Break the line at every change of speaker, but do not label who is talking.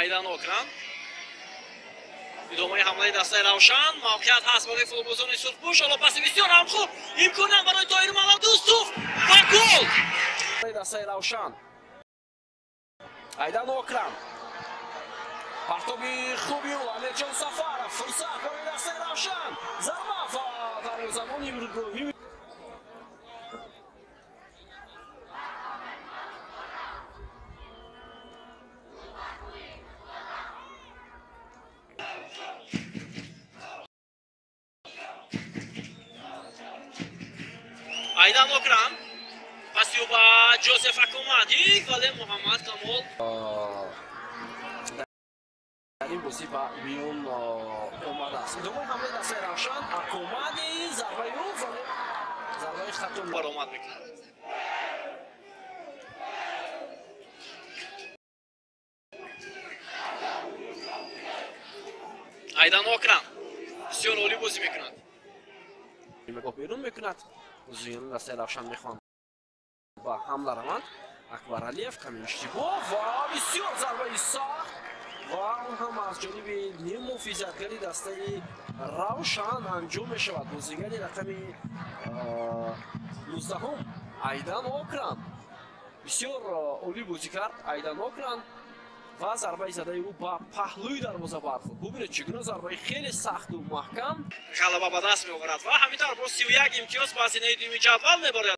айдан окран. Идомаи ҳамлаи дастаи равшан. Мавқеат ҳаст барои футболбозони сурхпӯш ҳоло паси бисёр ҳам хуб. Имконият барои тоҳир маҳмадустуф ва гол. Дастаи равшан. Айдан окран. Партоби хуби амирҷон сафаров. Фурсат барои дастаи равшан. Зарба ва дарвозабони ургоҳӣ айдан окран пасиё ба ҷозеф акомади вале муҳаммад камол дар ин бозӣ ба биён омадааст идомаи ҳамлаи дастаи равшан акомади зарбаи ӯ вале зарбаи хато баромад мекунад айдан окран бисёр олӣ бозӣ мекунад мегоҳ берун мекунад. Зиёни дастаи равшан мехоҳанд ба ҳамла раванд акбар алиев каме иштибоҳ ва бисёр зарбаи сахт ва он ҳам аз ҷониби ним муҳофизатгари дастаи равшан анҷом мешавад. Бозигари рақами нуздаҳум айдан окран бисёр олӣ бозӣ кард айдан окран ва зарбаи задаи ӯ ба паҳлӯи дарвоза бархӯрд бубинед чӣ гуна зарбаи хеле сахту маҳкам? Ғалаба ба даст меоварад. Ва ҳамин тавр бо сию як имтиёз ба зинаи дуюми ҷадвал меборад